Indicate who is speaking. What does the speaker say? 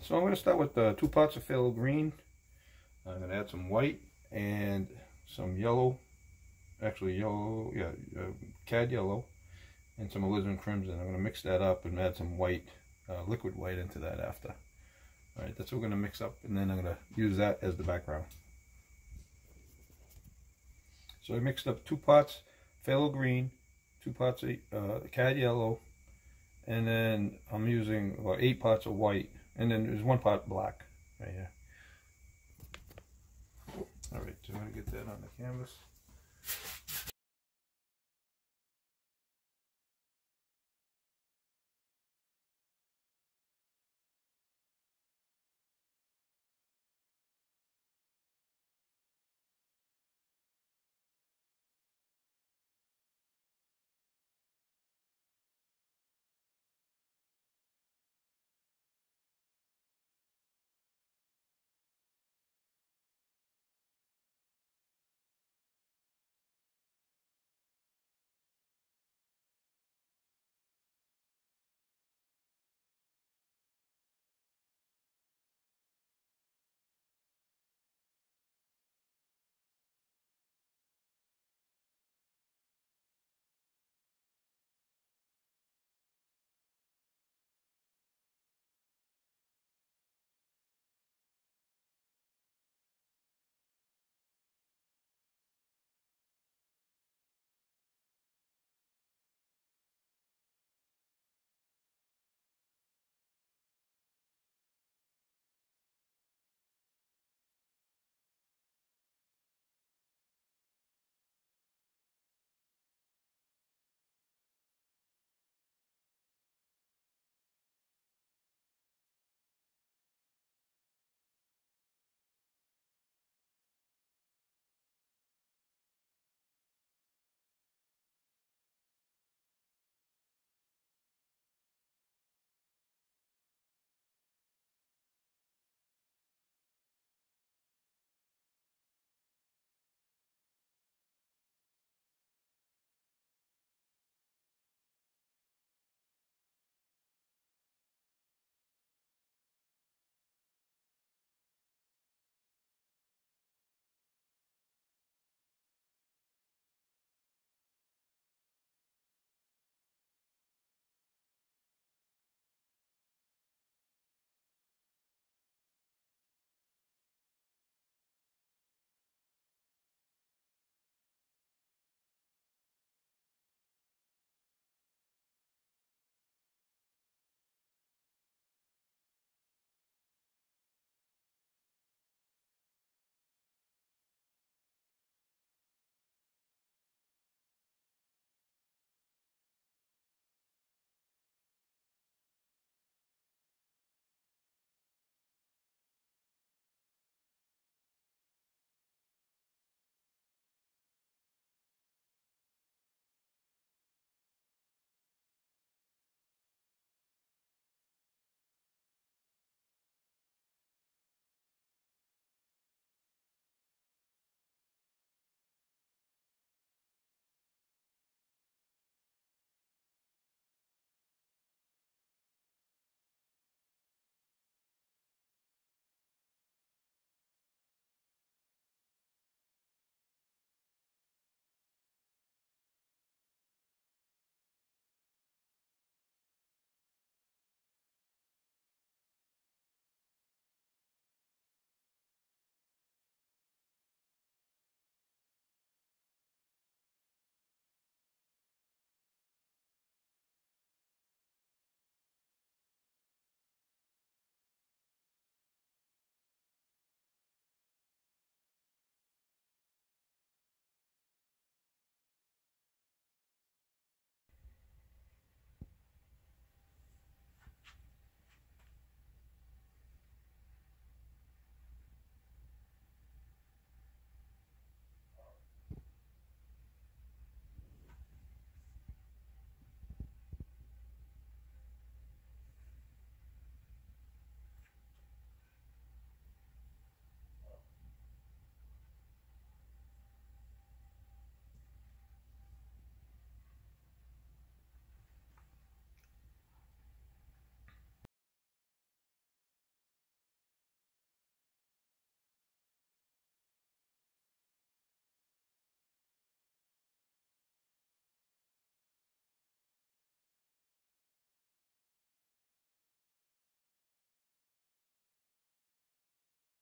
Speaker 1: So I'm going to start with uh, two pots of phthalo green. I'm going to add some white and some yellow, actually yellow, yeah, uh, cad yellow, and some alizarin crimson. I'm going to mix that up and add some white, uh, liquid white into that after. All right, that's what we're going to mix up, and then I'm going to use that as the background. So I mixed up two pots phthalo green, two pots of uh, cad yellow, and then I'm using about eight pots of white, and then there's one pot black right here. All right, so I'm gonna get that on the canvas.